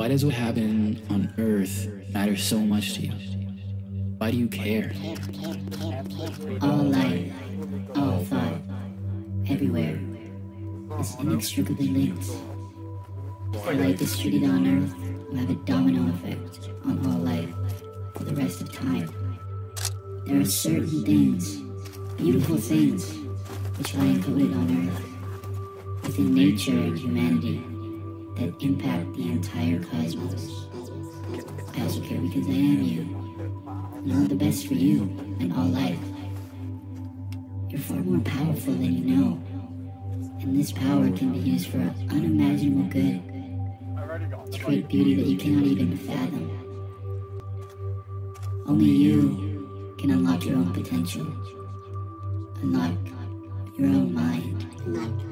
Why does what happened on Earth matter so much to you? Why do you care? All life, all thought, everywhere is inextricably linked. For light distributed on Earth will have a domino effect on all life for the rest of time. There are certain things, beautiful things, which lie encoded on Earth, within nature and humanity, that impact the entire cosmos. I also care because I am you, and I want the best for you and all life. You're far more powerful than you know, and this power can be used for unimaginable good to create beauty that you cannot even fathom. Only you can unlock your own potential. Unlock your own mind.